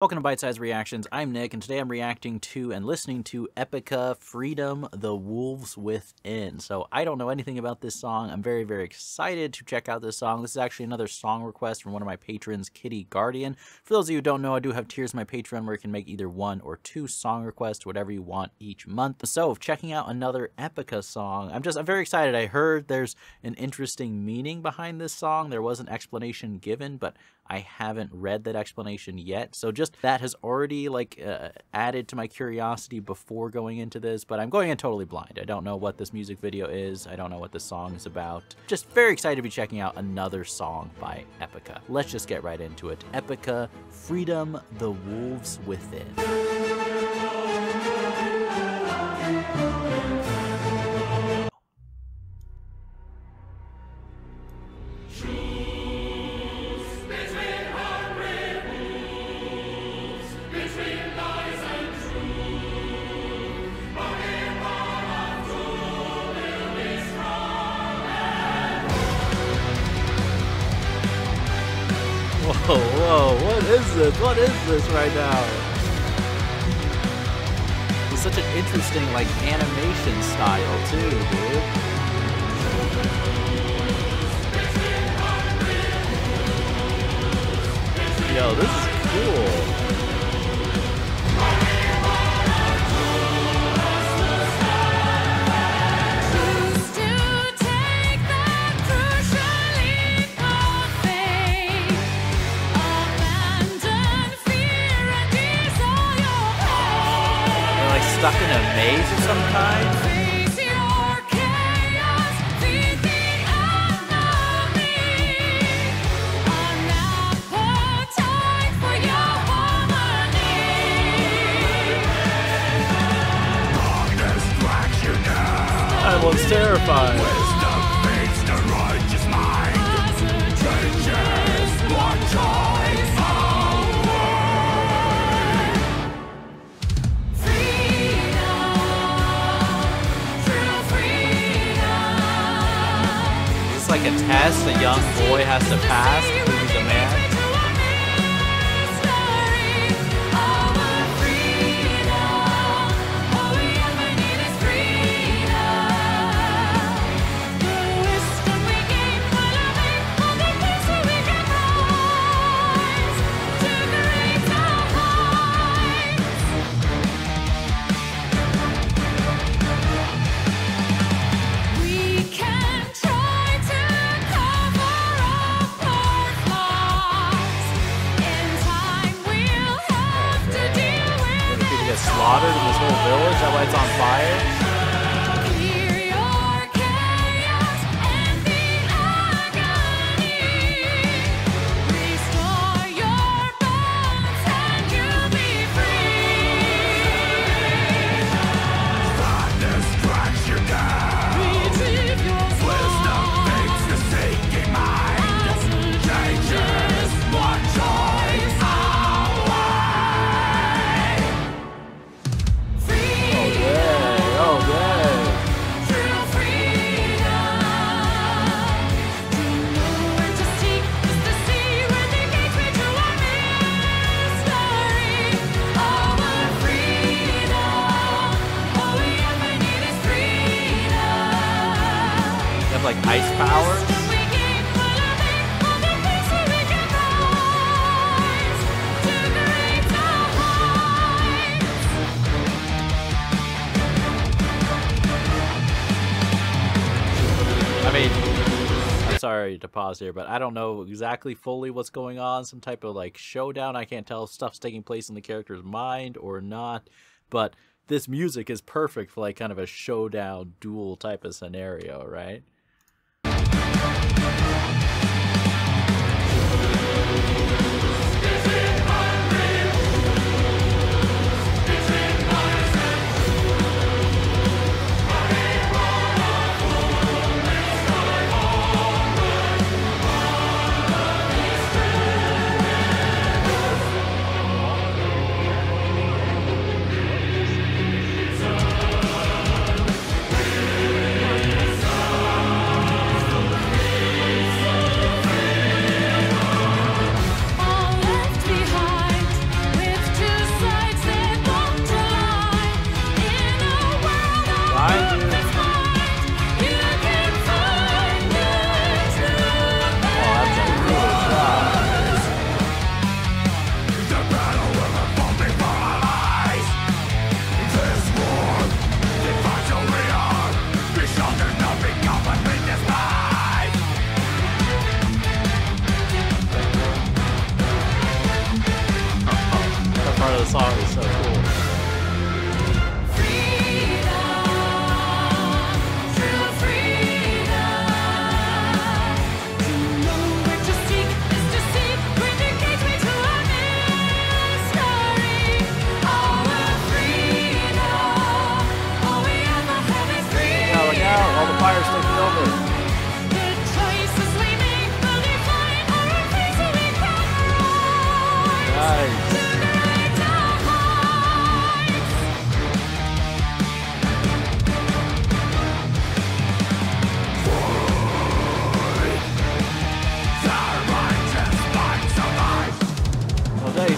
Welcome to Bite Size Reactions. I'm Nick, and today I'm reacting to and listening to Epica Freedom the Wolves Within. So, I don't know anything about this song. I'm very, very excited to check out this song. This is actually another song request from one of my patrons, Kitty Guardian. For those of you who don't know, I do have tiers my Patreon where you can make either one or two song requests, whatever you want each month. So, checking out another Epica song. I'm just, I'm very excited. I heard there's an interesting meaning behind this song. There was an explanation given, but I haven't read that explanation yet. So just that has already like uh, added to my curiosity before going into this, but I'm going in totally blind. I don't know what this music video is. I don't know what the song is about. Just very excited to be checking out another song by Epica. Let's just get right into it. Epica, Freedom, the Wolves Within. Whoa, whoa, what is this? What is this right now? It's such an interesting, like, animation style, too, dude. Yo, this is cool. Maze of some kind? That one's terrifying. A young boy has to pass he's a man? Sorry to pause here, but I don't know exactly fully what's going on. Some type of like showdown. I can't tell if stuff's taking place in the character's mind or not. But this music is perfect for like kind of a showdown duel type of scenario, right?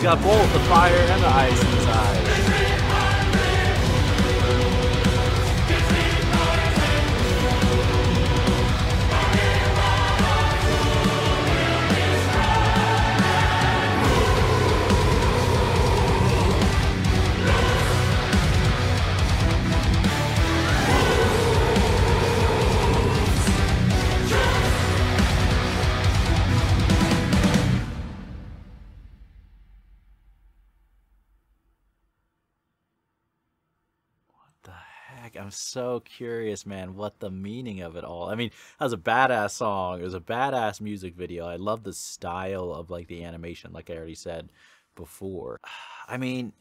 Got both the fire and the ice I'm so curious, man, what the meaning of it all. I mean, that was a badass song. It was a badass music video. I love the style of like the animation, like I already said before. I mean,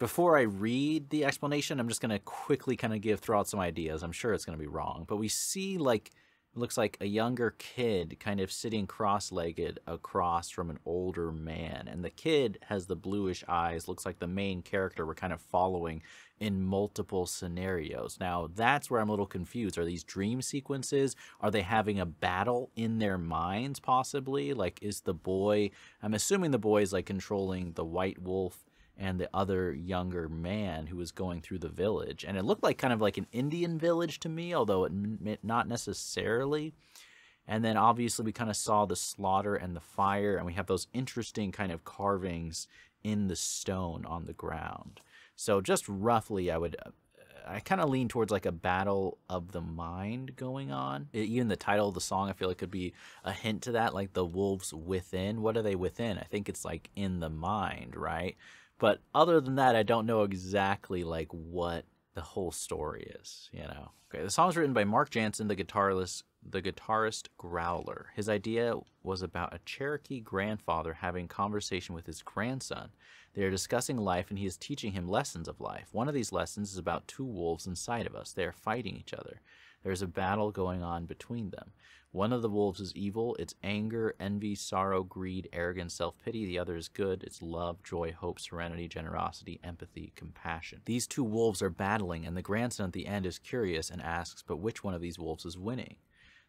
before I read the explanation, I'm just gonna quickly kind of give throw out some ideas. I'm sure it's gonna be wrong, but we see like looks like a younger kid kind of sitting cross-legged across from an older man. And the kid has the bluish eyes looks like the main character we're kind of following in multiple scenarios. Now that's where i'm a little confused. Are these dream sequences? Are they having a battle in their minds possibly? Like is the boy i'm assuming the boy is like controlling the white wolf and the other younger man who was going through the village. And it looked like kind of like an Indian village to me, although it not necessarily. And then obviously we kind of saw the slaughter and the fire, and we have those interesting kind of carvings in the stone on the ground. So just roughly, I would, uh, I kind of lean towards like a battle of the mind going on. It, even the title of the song, I feel like could be a hint to that, like the wolves within. What are they within? I think it's like in the mind, right? But other than that, I don't know exactly like what the whole story is, you know. Okay, the song's written by Mark Jansen, the guitarist, the guitarist Growler. His idea was about a Cherokee grandfather having conversation with his grandson. They are discussing life and he is teaching him lessons of life. One of these lessons is about two wolves inside of us. They are fighting each other. There is a battle going on between them. One of the wolves is evil. It's anger, envy, sorrow, greed, arrogance, self pity. The other is good. It's love, joy, hope, serenity, generosity, empathy, compassion. These two wolves are battling, and the grandson at the end is curious and asks, But which one of these wolves is winning?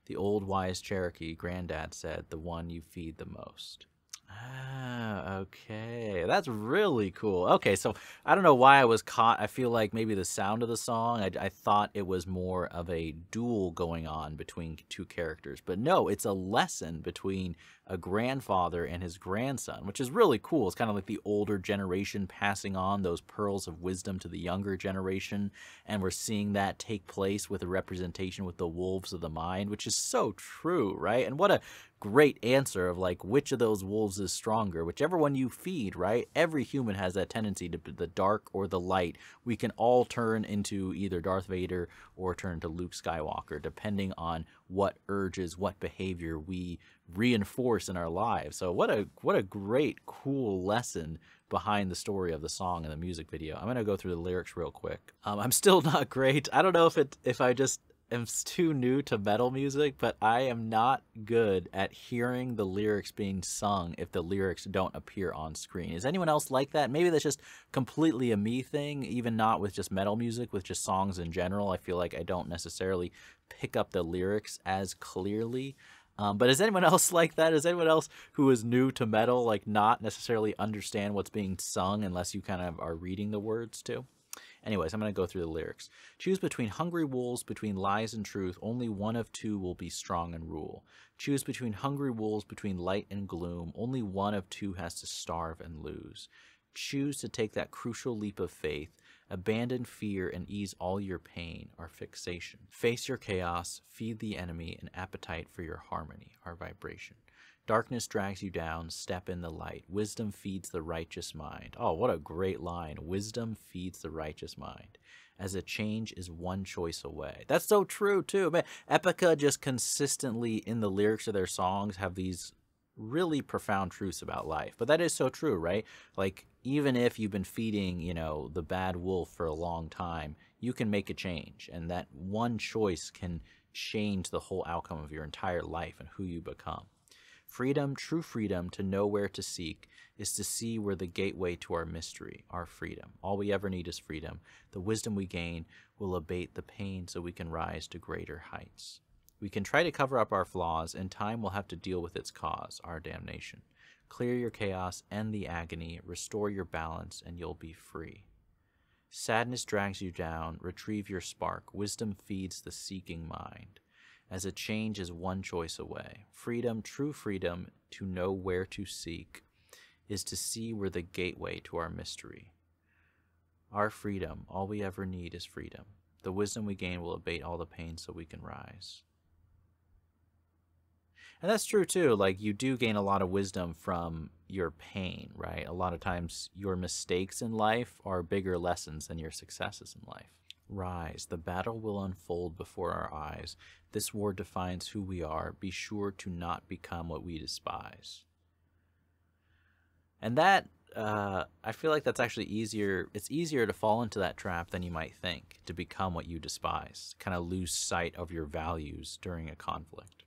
The old wise Cherokee granddad said, The one you feed the most. Ah, okay. That's really cool. Okay, so I don't know why I was caught. I feel like maybe the sound of the song, I, I thought it was more of a duel going on between two characters. But no, it's a lesson between a grandfather and his grandson, which is really cool. It's kind of like the older generation passing on those pearls of wisdom to the younger generation. And we're seeing that take place with a representation with the wolves of the mind, which is so true, right? And what a great answer of like which of those wolves is stronger. Whichever one you feed right every human has that tendency to the dark or the light. We can all turn into either darth vader or turn to luke skywalker depending on what urges what behavior we reinforce in our lives. So what a what a great cool lesson behind the story of the song and the music video. I'm going to go through the lyrics real quick. Um, i'm still not great. I don't know if it if i just am too new to metal music, but I am not good at hearing the lyrics being sung if the lyrics don't appear on screen. Is anyone else like that? Maybe that's just completely a me thing, even not with just metal music, with just songs in general. I feel like I don't necessarily pick up the lyrics as clearly. Um, but is anyone else like that? Is anyone else who is new to metal like not necessarily understand what's being sung unless you kind of are reading the words too? Anyways, I'm going to go through the lyrics. Choose between hungry wolves, between lies and truth. Only one of two will be strong and rule. Choose between hungry wolves, between light and gloom. Only one of two has to starve and lose. Choose to take that crucial leap of faith. Abandon fear and ease all your pain, our fixation. Face your chaos, feed the enemy an appetite for your harmony, our vibration. Darkness drags you down, step in the light. Wisdom feeds the righteous mind. Oh, what a great line. Wisdom feeds the righteous mind. As a change is one choice away. That's so true, too. Man, Epica just consistently in the lyrics of their songs have these really profound truths about life. But that is so true, right? Like, even if you've been feeding, you know, the bad wolf for a long time, you can make a change. And that one choice can change the whole outcome of your entire life and who you become. Freedom, true freedom, to know where to seek, is to see where the gateway to our mystery, our freedom. All we ever need is freedom. The wisdom we gain will abate the pain so we can rise to greater heights. We can try to cover up our flaws, and time will have to deal with its cause, our damnation. Clear your chaos, end the agony, restore your balance, and you'll be free. Sadness drags you down, retrieve your spark. Wisdom feeds the seeking mind as a change is one choice away. Freedom, true freedom, to know where to seek, is to see where the gateway to our mystery. Our freedom, all we ever need is freedom. The wisdom we gain will abate all the pain so we can rise. And that's true too. Like, you do gain a lot of wisdom from your pain, right? A lot of times, your mistakes in life are bigger lessons than your successes in life. Rise, the battle will unfold before our eyes. This war defines who we are. Be sure to not become what we despise. And that, uh, I feel like that's actually easier. It's easier to fall into that trap than you might think, to become what you despise, kind of lose sight of your values during a conflict.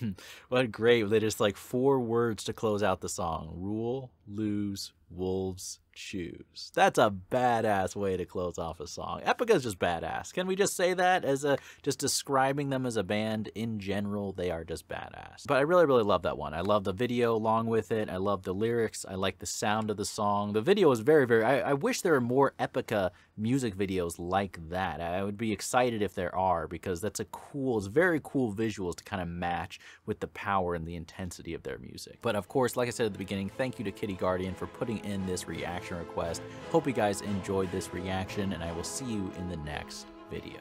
what great. They just like four words to close out the song rule, lose, wolves, choose. That's a badass way to close off a song. Epica is just badass. Can we just say that as a just describing them as a band in general? They are just badass. But I really, really love that one. I love the video along with it. I love the lyrics. I like the sound of the song. The video is very, very. I, I wish there were more Epica music videos like that. I would be excited if there are because that's a cool, it's very cool visuals to kind of match with the power and the intensity of their music. But of course, like I said at the beginning, thank you to Kitty Guardian for putting in this reaction request. Hope you guys enjoyed this reaction, and I will see you in the next video.